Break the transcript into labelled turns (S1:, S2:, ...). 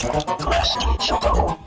S1: Quest Choco.